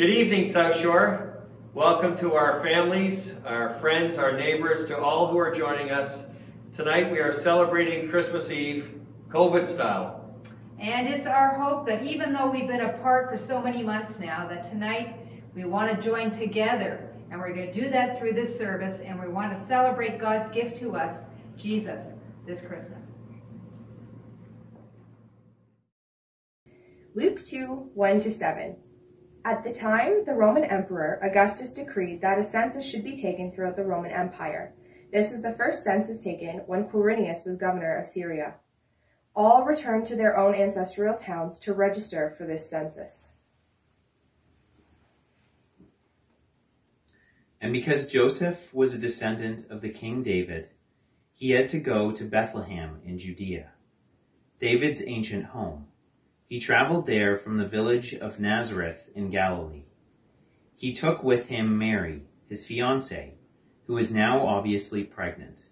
Good evening, South Shore. Welcome to our families, our friends, our neighbors, to all who are joining us. Tonight we are celebrating Christmas Eve, COVID style. And it's our hope that even though we've been apart for so many months now, that tonight we want to join together. And we're going to do that through this service, and we want to celebrate God's gift to us, Jesus, this Christmas. Luke 2 1 to 7. At the time, the Roman Emperor Augustus decreed that a census should be taken throughout the Roman Empire. This was the first census taken when Quirinius was governor of Syria. All returned to their own ancestral towns to register for this census. And because Joseph was a descendant of the King David, he had to go to Bethlehem in Judea, David's ancient home he traveled there from the village of Nazareth in Galilee. He took with him Mary, his fiancée, who was now obviously pregnant.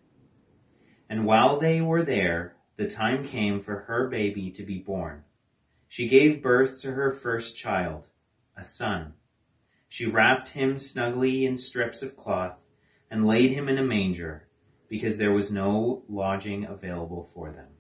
And while they were there, the time came for her baby to be born. She gave birth to her first child, a son. She wrapped him snugly in strips of cloth and laid him in a manger because there was no lodging available for them.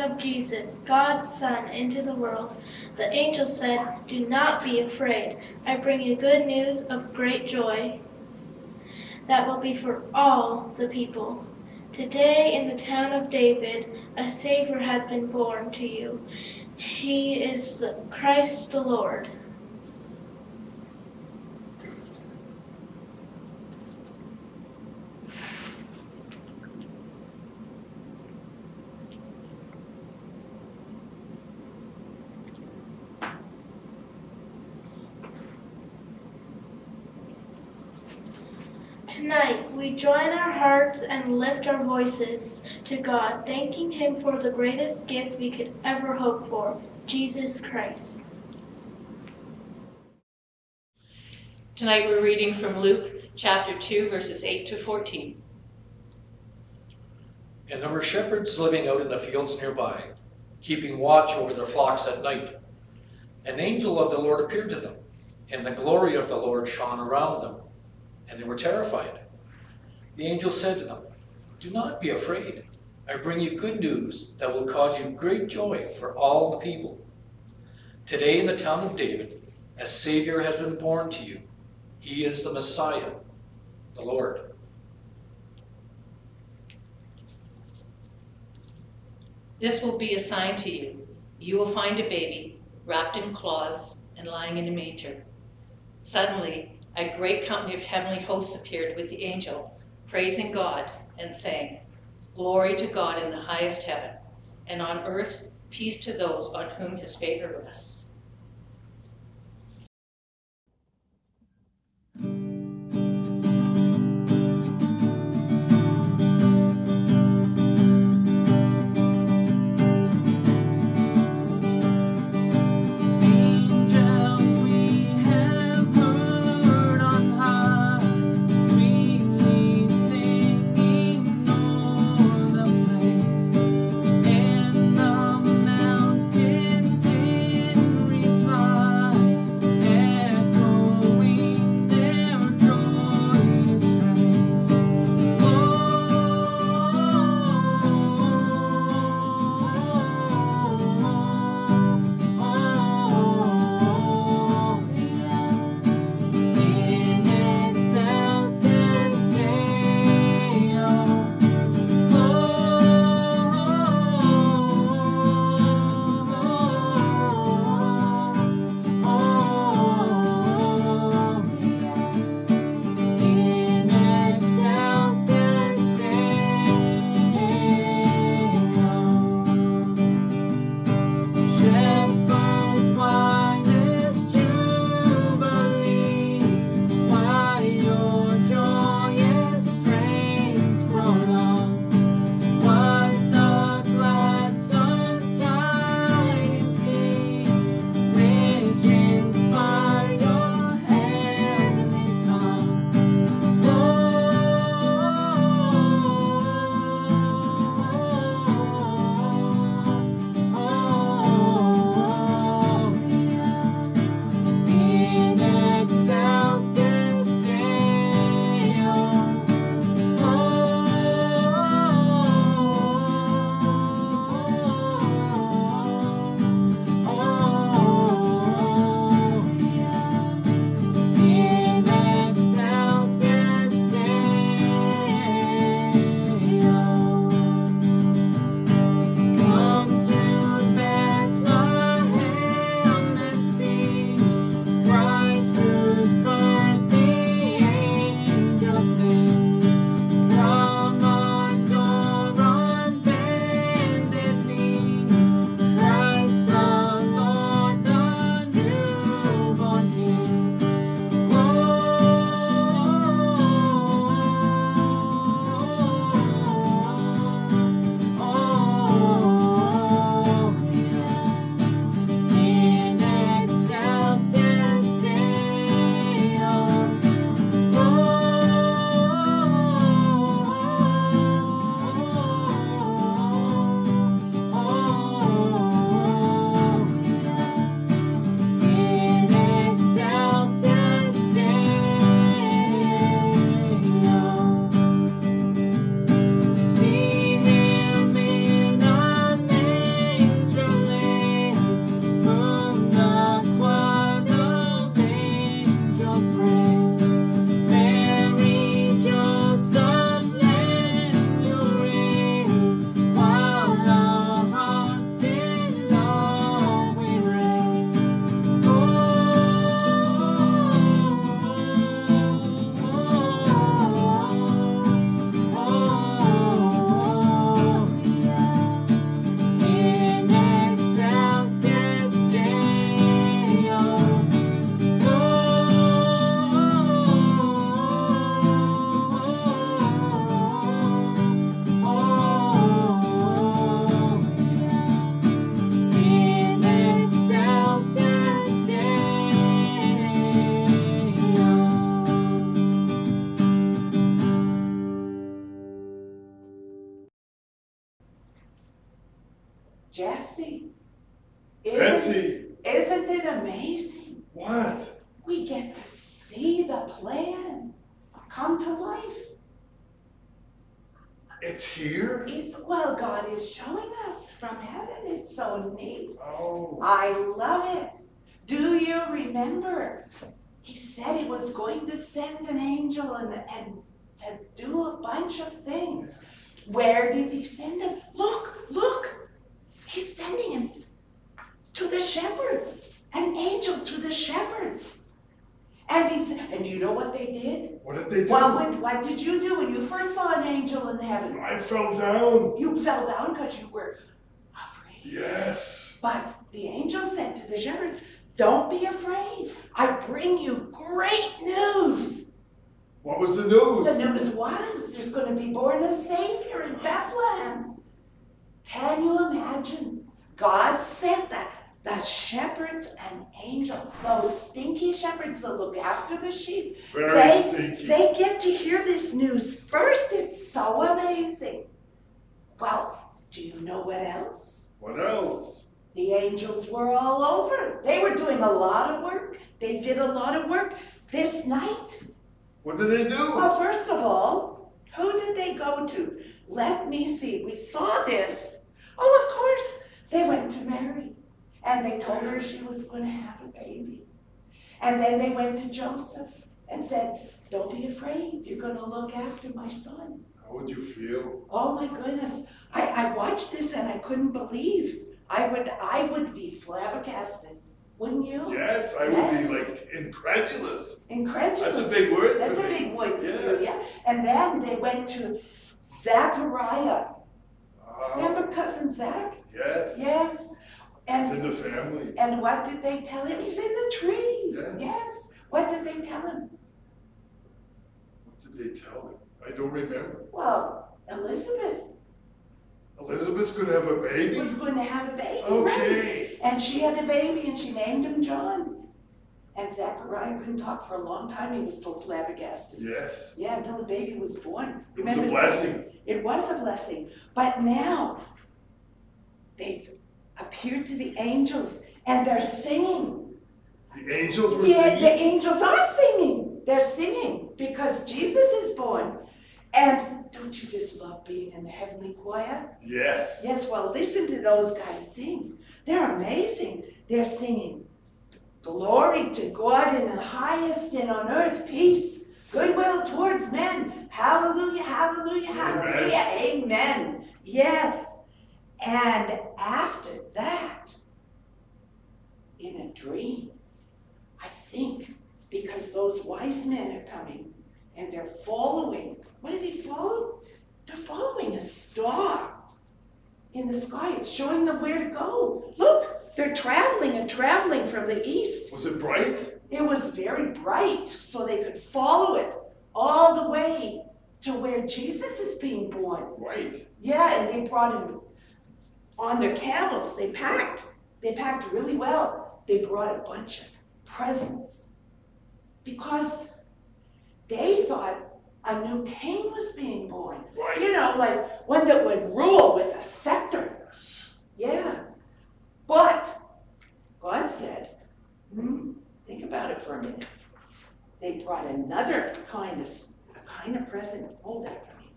Of Jesus, God's Son, into the world. The angel said, Do not be afraid. I bring you good news of great joy that will be for all the people. Today in the town of David, a Savior has been born to you. He is the Christ the Lord. Tonight, we join our hearts and lift our voices to God, thanking Him for the greatest gift we could ever hope for, Jesus Christ. Tonight we're reading from Luke chapter 2, verses 8 to 14. And there were shepherds living out in the fields nearby, keeping watch over their flocks at night. An angel of the Lord appeared to them, and the glory of the Lord shone around them and they were terrified. The angel said to them, Do not be afraid. I bring you good news that will cause you great joy for all the people. Today in the town of David, a Savior has been born to you. He is the Messiah, the Lord. This will be a sign to you. You will find a baby wrapped in cloths and lying in a manger. Suddenly, a great company of heavenly hosts appeared with the angel, praising God and saying, Glory to God in the highest heaven, and on earth peace to those on whom his favor rests. Come to life. It's here? It's, well, God is showing us from heaven. It's so neat. Oh. I love it. Do you remember? He said he was going to send an angel and, and to do a bunch of things. Where did he send him? Look, look. He's sending him to the shepherds, an angel to the shepherds. And he's and you know what they did? What did they do? Well, when, what did you do when you first saw an angel in heaven? I fell down. You fell down because you were afraid. Yes. But the angel said to the shepherds, Don't be afraid. I bring you great news. What was the news? The news was there's going to be born a Savior in Bethlehem. Can you imagine? God sent that. The shepherds and angel, those stinky shepherds that look after the sheep, Very they, stinky. they get to hear this news first. It's so amazing. Well, do you know what else? What else? The angels were all over. They were doing a lot of work. They did a lot of work this night. What did they do? Well, first of all, who did they go to? Let me see. We saw this. Oh, of course. They went to Mary and they told her she was going to have a baby. And then they went to Joseph and said, Don't be afraid. You're going to look after my son. How would you feel? Oh my goodness. I, I watched this and I couldn't believe. I would I would be flabbergasted, wouldn't you? Yes, I would be like incredulous. Incredulous. That's a big word That's a me. big word Yeah. you, yeah. And then they went to Zachariah. Ah, Remember cousin Zach? yes. Yes. It's And in the family. and what did they tell him? He's in the tree. Yes. yes. What did they tell him? What did they tell him? I don't remember. Well, Elizabeth Elizabeth's gonna have a baby? was going to have a baby, right? Okay. And she had a baby and she named him John. And Zachariah couldn't talk for a long time. He was so flabbergasted. Yes. Yeah, until the baby was born. It was a blessing. It was a blessing. But now they've appeared to the angels and they're singing. The angels were Yeah, the angels are singing. They're singing because Jesus is born. And don't you just love being in the heavenly choir? Yes. Yes, well, listen to those guys sing. They're amazing. They're singing, Glory to God in the highest and on earth peace, goodwill towards men. Hallelujah, hallelujah, hallelujah, amen. Yes. And after that, in a dream, I think, because those wise men are coming and they're following. What are they following? They're following a star in the sky. It's showing them where to go. Look, they're traveling and traveling from the east. Was it bright? It was very bright, so they could follow it all the way to where Jesus is being born. Right. Yeah, and they brought him on their camels. They packed. They packed really well. They brought a bunch of presents because they thought a new king was being born. Right. You know, like one that would rule with a scepter. Yeah. But God said, hmm, think about it for a minute. They brought another kind of a kind of present. Hold that for me.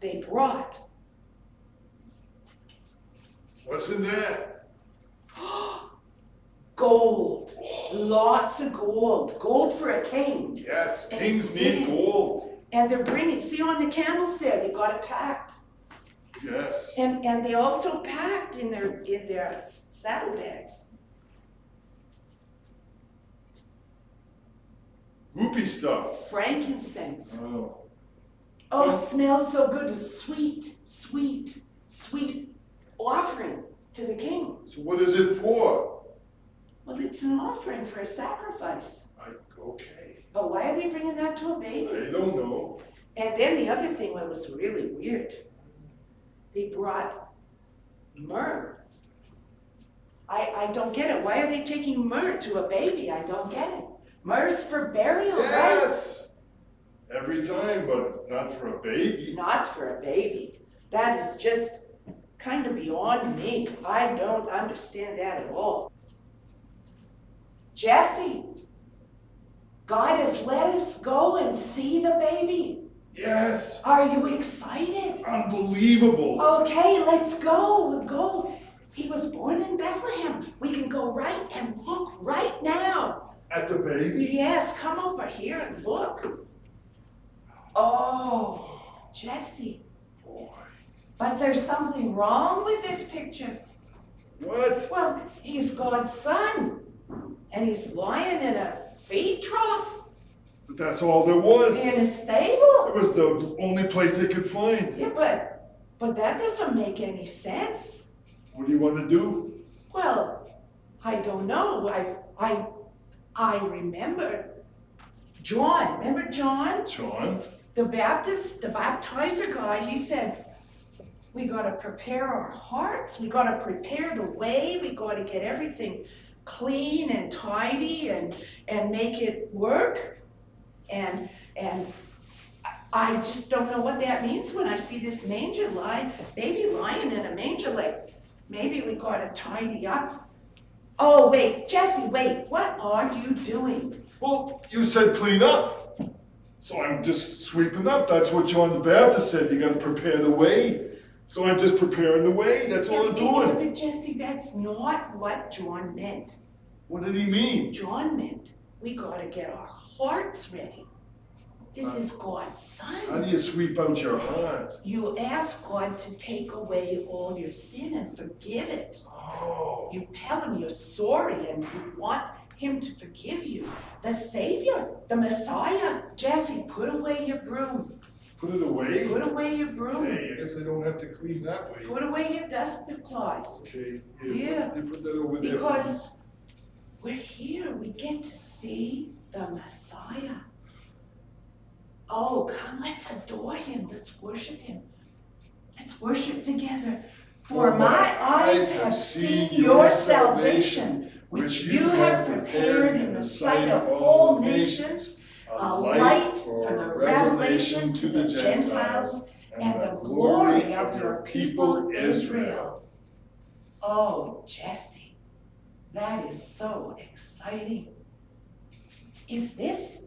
They brought What's in there? gold. Lots of gold. Gold for a king. Yes, kings need gold. And they're bringing, see on the camels there, they got it packed. Yes. And and they also packed in their in their saddlebags. Goopy stuff. Frankincense. Oh. Oh, it smells so good. A sweet, sweet, sweet offering to the king. So what is it for? Well, it's an offering for a sacrifice. I, okay. But why are they bringing that to a baby? I don't know. And then the other thing that was really weird, they brought myrrh. I, I don't get it. Why are they taking myrrh to a baby? I don't get it. Myrrh's for burial, right? Yes. Every time, but not for a baby. Not for a baby. That is just kind of beyond me. I don't understand that at all. Jesse, God has let us go and see the baby. Yes. Are you excited? Unbelievable. Okay, let's go. Go. He was born in Bethlehem. We can go right and look right now. At the baby? Yes, come over here and look. Oh, Jesse, Boy. But there's something wrong with this picture. What? Well, he's God's son. And he's lying in a feed trough But that's all there was. in a stable. It was the only place they could find. Yeah, but but that doesn't make any sense. What do you want to do? Well, I don't know. I I I remember John. Remember John? John? The Baptist, the baptizer guy, he said, we gotta prepare our hearts, we gotta prepare the way, we gotta get everything clean and tidy and and make it work. And and I just don't know what that means when I see this manger lie, baby lying in a manger, like maybe we gotta tidy up. Oh wait, Jesse, wait, what are you doing? Well, you said clean up. So I'm just sweeping up. That's what John the Baptist said. You got to prepare the way. So I'm just preparing the way. That's all I'm doing. But Jesse, that's not what John meant. What did he mean? John meant we gotta get our hearts ready. This is God's How do you sweep out your heart? You ask God to take away all your sin and forgive it. Oh. You tell him you're sorry and you want him to forgive you. The Savior, the Messiah. Jesse, put away your broom. Put it away? Put away your broom. Okay, I guess I don't have to clean that way. Put away your dustbin cloth. Okay, here, Yeah. you put that over there. Because we're here, we get to see the Messiah. Oh, come, let's adore him, let's worship him. Let's worship together. For my eyes have seen your salvation, which you have prepared in the sight of all nations, a light for the revelation to the Gentiles and the glory of your people Israel. Oh, Jesse, that is so exciting. Is this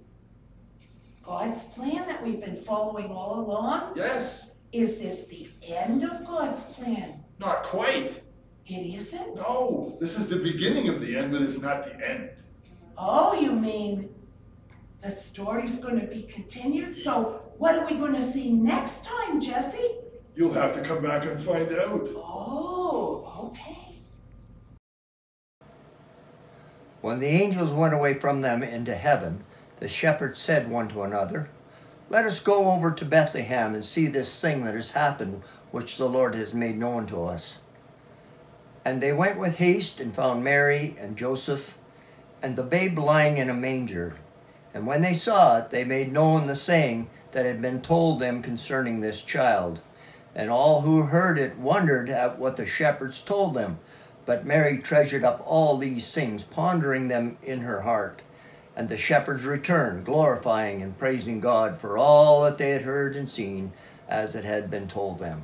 God's plan that we've been following all along? Yes, Is this the end of God's plan? not quite. It isn't? No, this is the beginning of the end, but it's not the end. Oh, you mean the story's going to be continued? So, what are we going to see next time, Jesse? You'll have to come back and find out. Oh, okay. When the angels went away from them into heaven, the shepherds said one to another, Let us go over to Bethlehem and see this thing that has happened, which the Lord has made known to us. And they went with haste and found Mary and Joseph and the babe lying in a manger. And when they saw it, they made known the saying that had been told them concerning this child. And all who heard it wondered at what the shepherds told them. But Mary treasured up all these things, pondering them in her heart. And the shepherds returned, glorifying and praising God for all that they had heard and seen, as it had been told them.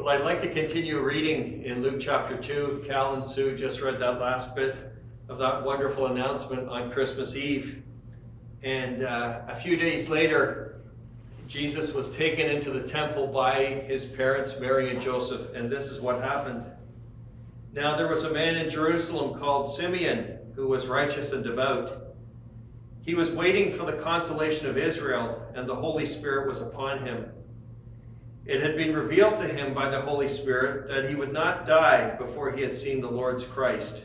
Well, I'd like to continue reading in Luke chapter 2. Cal and Sue just read that last bit of that wonderful announcement on Christmas Eve. And uh, a few days later, Jesus was taken into the temple by his parents, Mary and Joseph, and this is what happened. Now there was a man in Jerusalem called Simeon, who was righteous and devout. He was waiting for the consolation of Israel, and the Holy Spirit was upon him. It had been revealed to him by the Holy Spirit that he would not die before he had seen the Lord's Christ.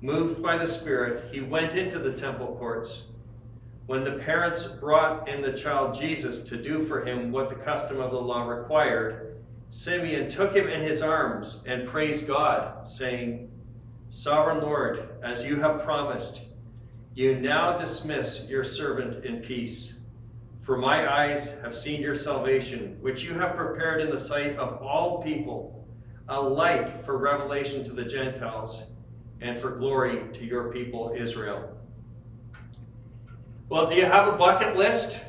Moved by the Spirit, he went into the temple courts. When the parents brought in the child Jesus to do for him what the custom of the law required, Simeon took him in his arms and praised God, saying, Sovereign Lord, as you have promised, you now dismiss your servant in peace. For my eyes have seen your salvation, which you have prepared in the sight of all people, a light for revelation to the Gentiles and for glory to your people Israel. Well, do you have a bucket list?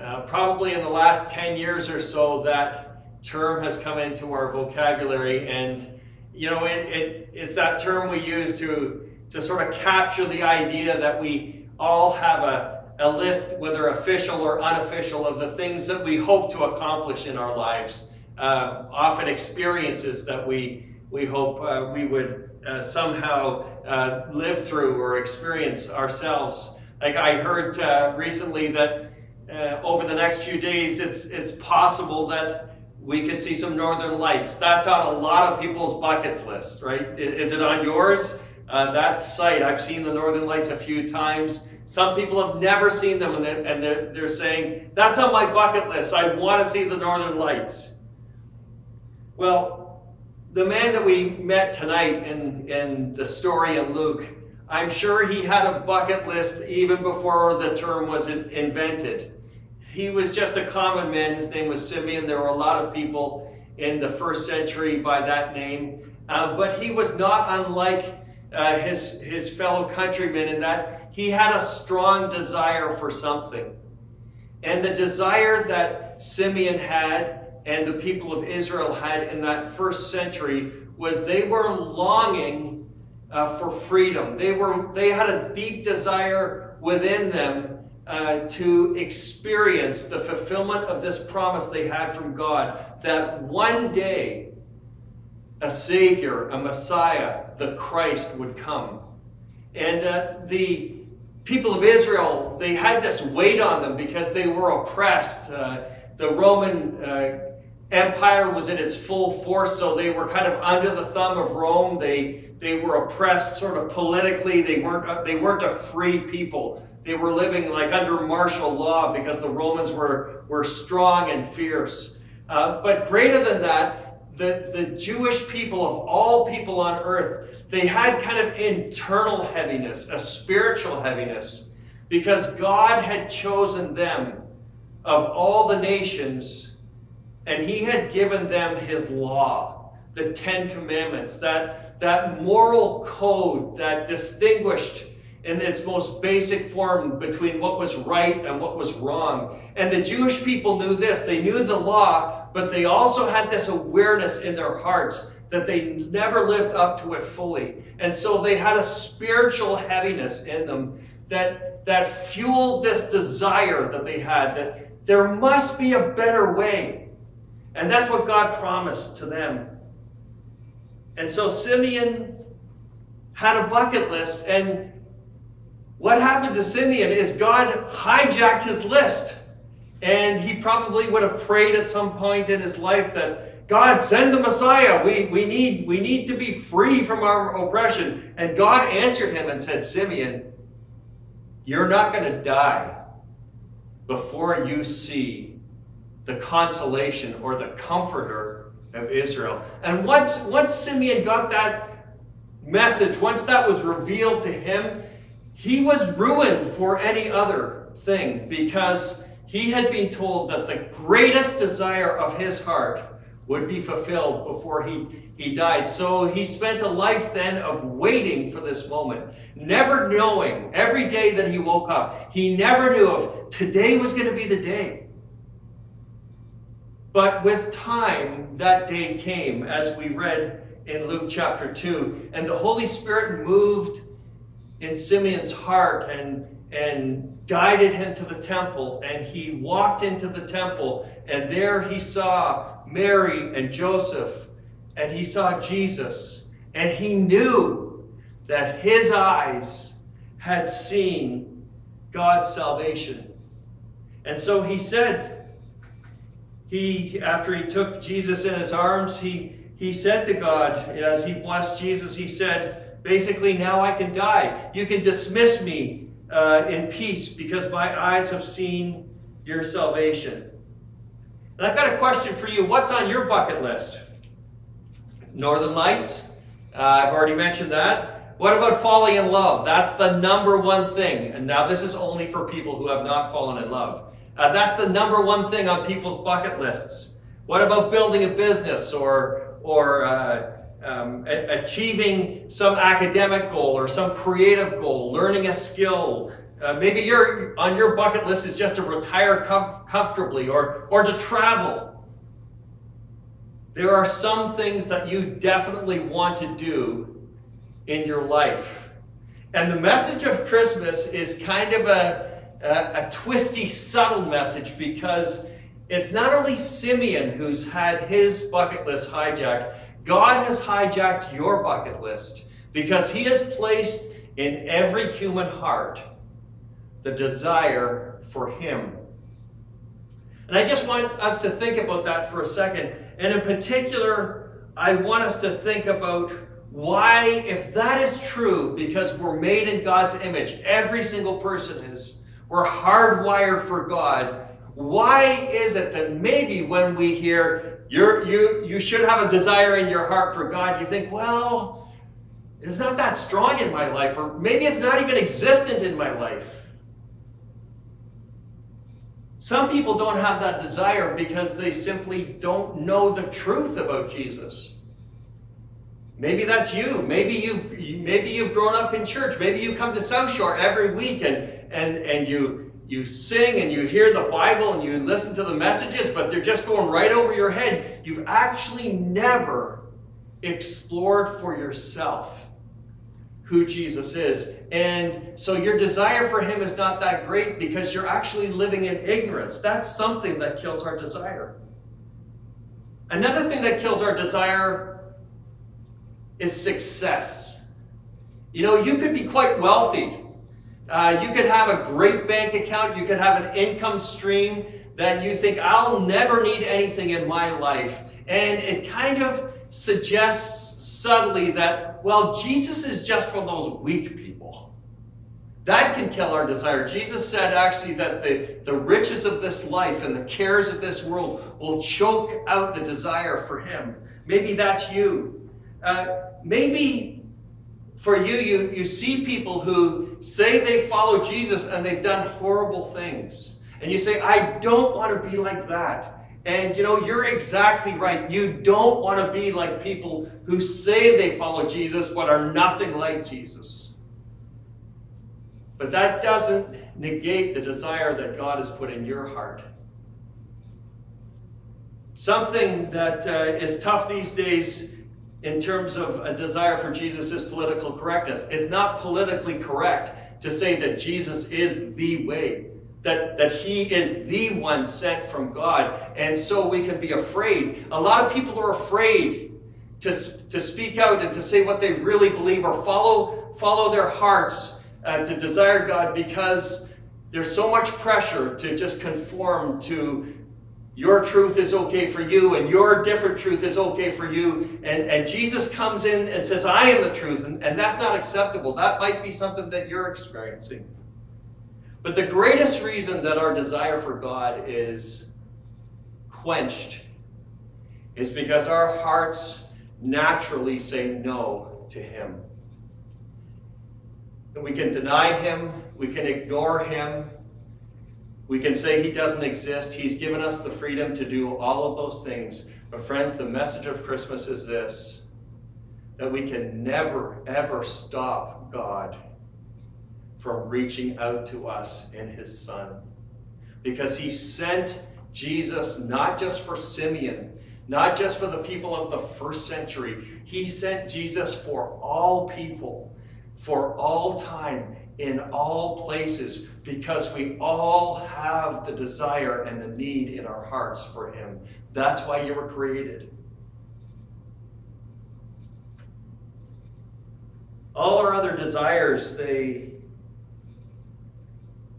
Uh, probably in the last 10 years or so, that term has come into our vocabulary, and you know, it, it, it's that term we use to, to sort of capture the idea that we all have a, a list, whether official or unofficial, of the things that we hope to accomplish in our lives. Uh, often experiences that we, we hope uh, we would uh, somehow uh, live through or experience ourselves. Like I heard uh, recently that uh, over the next few days, it's, it's possible that we could see some northern lights. That's on a lot of people's bucket list, right? Is it on yours? that site, I've seen the northern lights a few times. Some people have never seen them and they're, and they're, they're saying, that's on my bucket list. I want to see the northern lights. Well, the man that we met tonight in, in the story in Luke, I'm sure he had a bucket list even before the term was invented. He was just a common man. His name was Simeon. There were a lot of people in the first century by that name. Uh, but he was not unlike uh, his, his fellow countrymen in that he had a strong desire for something. And the desire that Simeon had and the people of Israel had in that first century was they were longing uh, for freedom. They, were, they had a deep desire within them uh, to experience the fulfillment of this promise they had from God that one day a Savior, a Messiah, the Christ would come. And uh, the people of Israel, they had this weight on them because they were oppressed. Uh, the Roman uh, Empire was in its full force, so they were kind of under the thumb of Rome. They, they were oppressed sort of politically. They weren't, uh, they weren't a free people. They were living like under martial law because the Romans were, were strong and fierce. Uh, but greater than that, the, the Jewish people of all people on earth, they had kind of internal heaviness, a spiritual heaviness, because God had chosen them of all the nations, and He had given them His law, the Ten Commandments, that, that moral code that distinguished in its most basic form between what was right and what was wrong. And the Jewish people knew this. They knew the law, but they also had this awareness in their hearts that they never lived up to it fully. And so they had a spiritual heaviness in them that, that fueled this desire that they had that there must be a better way. And that's what God promised to them. And so Simeon had a bucket list and what happened to Simeon is God hijacked his list. And he probably would have prayed at some point in his life that God send the Messiah. We, we, need, we need to be free from our oppression. And God answered him and said, Simeon, you're not going to die before you see the consolation or the comforter of Israel. And once, once Simeon got that message, once that was revealed to him, he was ruined for any other thing because he had been told that the greatest desire of his heart would be fulfilled before he, he died. So he spent a life then of waiting for this moment, never knowing every day that he woke up, he never knew if today was going to be the day. But with time, that day came, as we read in Luke chapter 2, and the Holy Spirit moved in Simeon's heart and, and guided him to the temple. And he walked into the temple, and there he saw Mary and Joseph, and he saw Jesus. And he knew that his eyes had seen God's salvation. And so he said, he, after he took Jesus in his arms, he, he said to God, as he blessed Jesus, he said, basically, now I can die. You can dismiss me uh, in peace because my eyes have seen your salvation. And I've got a question for you. What's on your bucket list? Northern Lights? Uh, I've already mentioned that. What about falling in love? That's the number one thing. And now this is only for people who have not fallen in love. Uh, that's the number one thing on people's bucket lists. What about building a business or, or uh, um, achieving some academic goal or some creative goal, learning a skill? Uh, maybe your on your bucket list is just to retire com- comfortably or, or to travel. There are some things that you definitely want to do in your life. And the message of Christmas is kind of a, a, a twisty, subtle message because it's not only Simeon who's had his bucket list hijacked, God has hijacked your bucket list because he has placed in every human heart the desire for him. And I just want us to think about that for a second. And in particular, I want us to think about why, if that is true, because we're made in God's image, every single person is, we're hardwired for God. Why is it that maybe when we hear you're, you, you should have a desire in your heart for God, you think, well, it's not that strong in my life, or maybe it's not even existent in my life. Some people don't have that desire because they simply don't know the truth about Jesus. Maybe that's you. Maybe you've maybe you've grown up in church. Maybe you come to South Shore every week and and and you you sing and you hear the Bible and you listen to the messages, but they're just going right over your head. You've actually never explored for yourself who Jesus is. And so your desire for him is not that great because you're actually living in ignorance. That's something that kills our desire. Another thing that kills our desire is success. You know, you could be quite wealthy. Uh, you could have a great bank account. You could have an income stream that you think, I'll never need anything in my life. And it kind of suggests subtly that, well, Jesus is just for those weak people. That can kill our desire. Jesus said actually that the, the riches of this life and the cares of this world will choke out the desire for Him. Maybe that's you. Uh, maybe for you, you, you see people who say they follow Jesus and they've done horrible things. And you say, I don't want to be like that. And you know, you're exactly right. You don't want to be like people who say they follow Jesus but are nothing like Jesus. But that doesn't negate the desire that God has put in your heart. Something that uh, is tough these days in terms of a desire for Jesus is political correctness. It's not politically correct to say that Jesus is the way that, that he is the one sent from God. And so we can be afraid. A lot of people are afraid to, to speak out and to say what they really believe or follow, follow their hearts uh, to desire God because there's so much pressure to just conform to your truth is okay for you and your different truth is okay for you. And, and Jesus comes in and says, I am the truth. And, and that's not acceptable. That might be something that you're experiencing. But the greatest reason that our desire for God is quenched is because our hearts naturally say no to Him. And we can deny Him, we can ignore Him, we can say He doesn't exist. He's given us the freedom to do all of those things. But, friends, the message of Christmas is this that we can never, ever stop God from reaching out to us in His Son. Because He sent Jesus not just for Simeon, not just for the people of the first century. He sent Jesus for all people, for all time, in all places, because we all have the desire and the need in our hearts for Him. That's why you were created. All our other desires, they,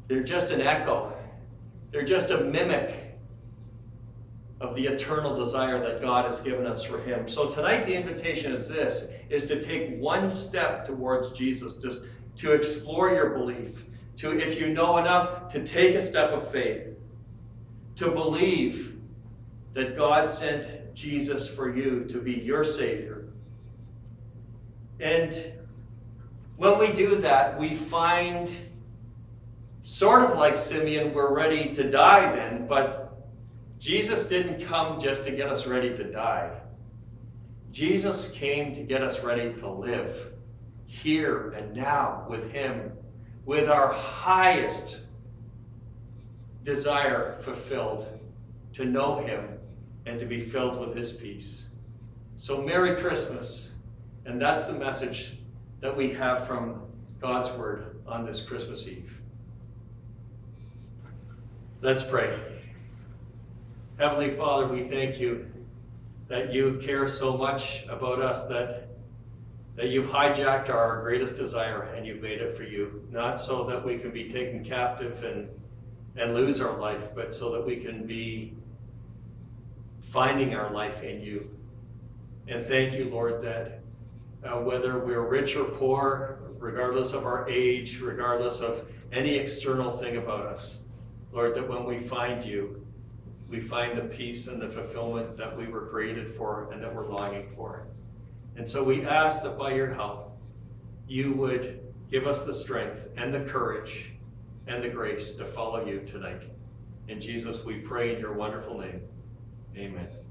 they're just an echo. They're just a mimic of the eternal desire that God has given us for him. So tonight the invitation is this is to take one step towards Jesus, just to explore your belief, to if you know enough to take a step of faith, to believe that God sent Jesus for you to be your savior. And when we do that, we find sort of like Simeon, we're ready to die then, but Jesus didn't come just to get us ready to die. Jesus came to get us ready to live here and now with Him, with our highest desire fulfilled to know Him and to be filled with His peace. So, Merry Christmas. And that's the message that we have from God's Word on this Christmas Eve. Let's pray. Heavenly Father, we thank you that you care so much about us that, that you've hijacked our greatest desire and you've made it for you, not so that we can be taken captive and, and lose our life, but so that we can be finding our life in you. And thank you, Lord, that uh, whether we're rich or poor, regardless of our age, regardless of any external thing about us, Lord, that when we find you, we find the peace and the fulfillment that we were created for and that we're longing for. And so we ask that by your help, you would give us the strength and the courage and the grace to follow you tonight. In Jesus, we pray in your wonderful name. Amen.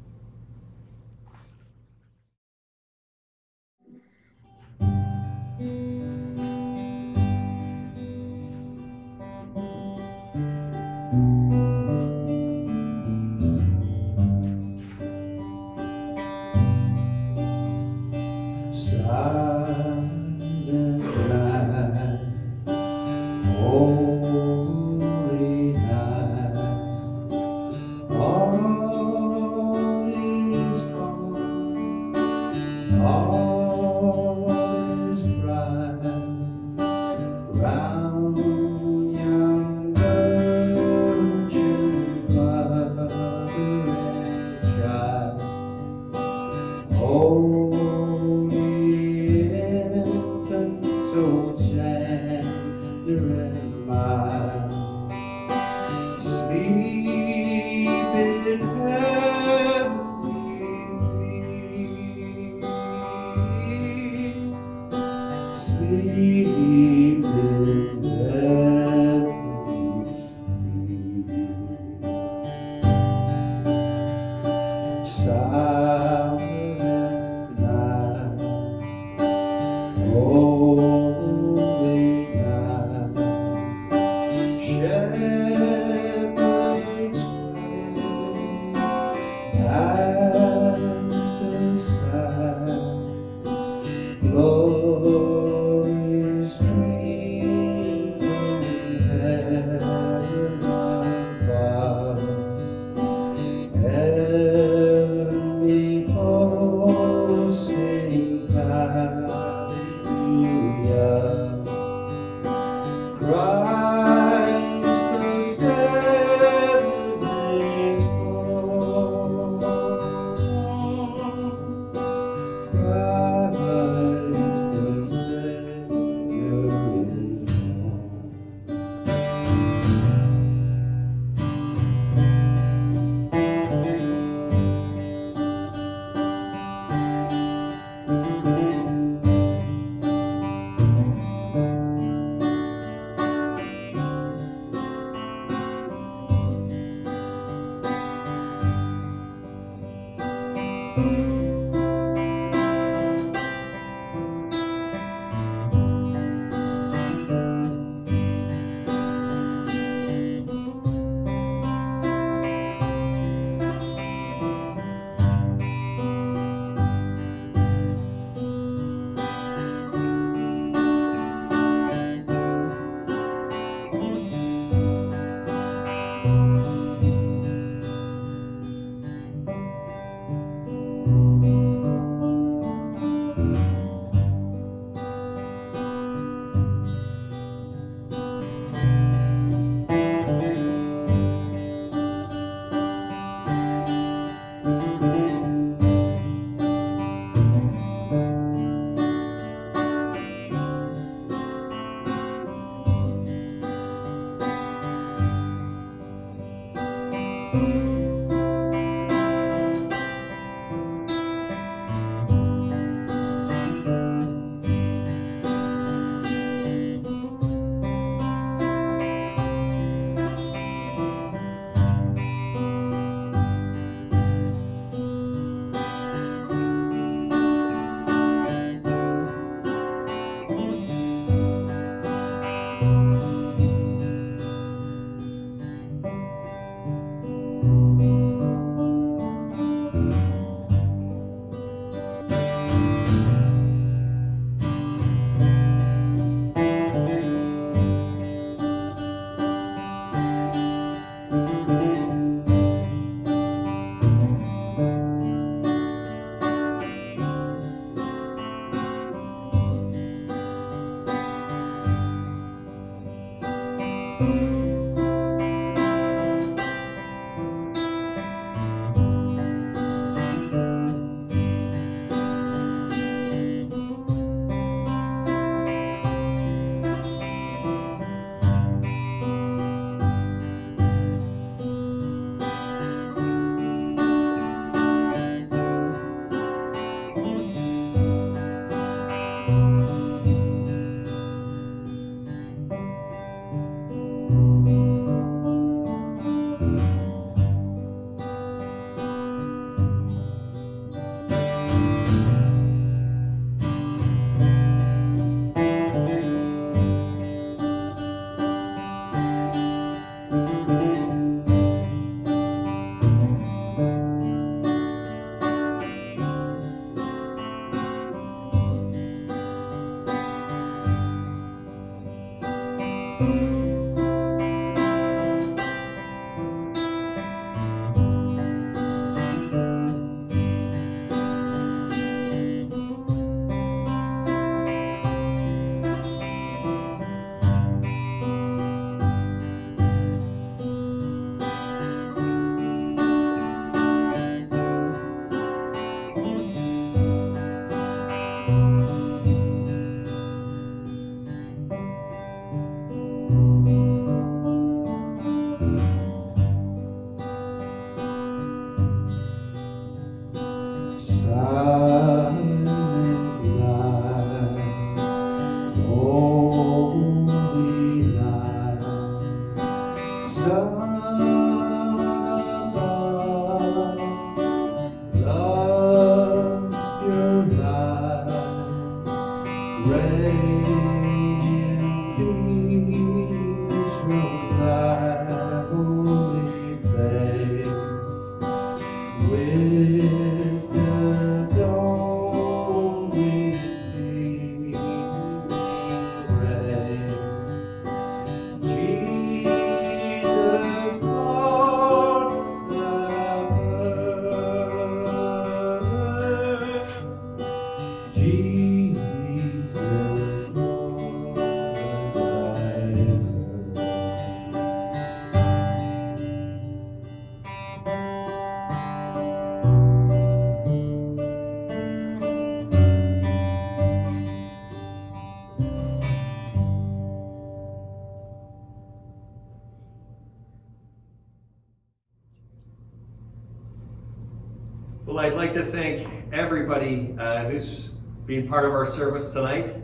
Like to thank everybody uh, who's been part of our service tonight.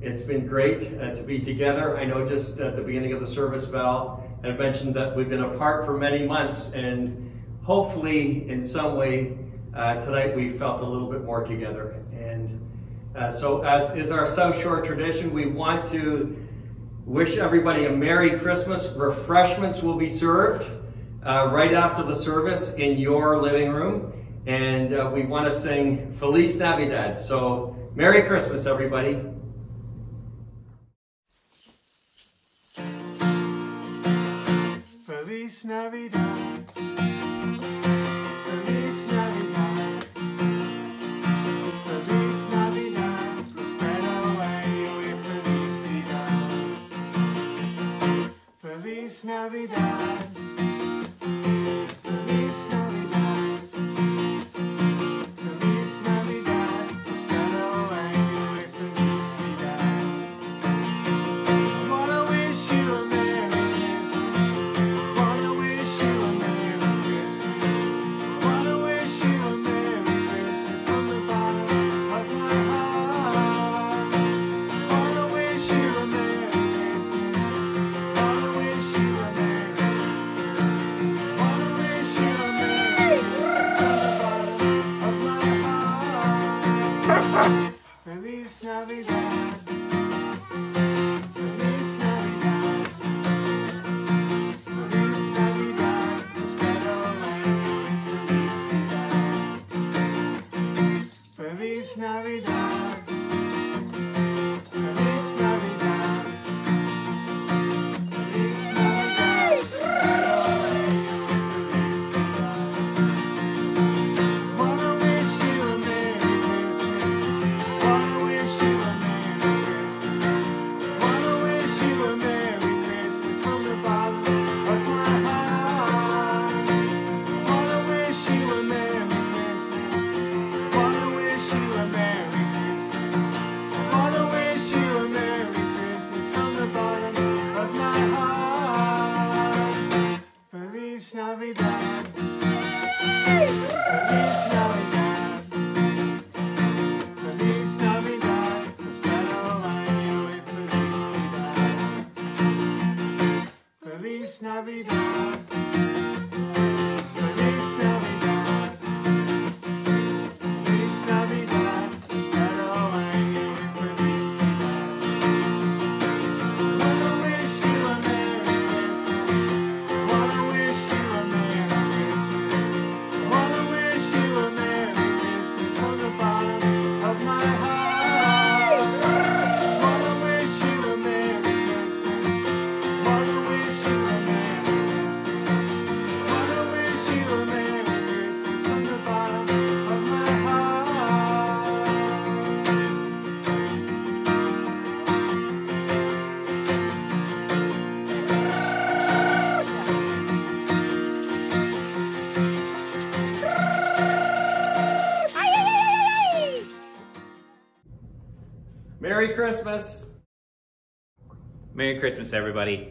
It's been great uh, to be together. I know just at the beginning of the service, Val had mentioned that we've been apart for many months, and hopefully, in some way, uh, tonight we felt a little bit more together. And uh, so, as is our South Shore tradition, we want to wish everybody a Merry Christmas. Refreshments will be served uh, right after the service in your living room and uh, we want to sing Feliz Navidad. So, Merry Christmas, everybody. Feliz Navidad. Feliz Navidad. Feliz Navidad. Feliz Navidad. Merry Christmas. Merry Christmas, everybody.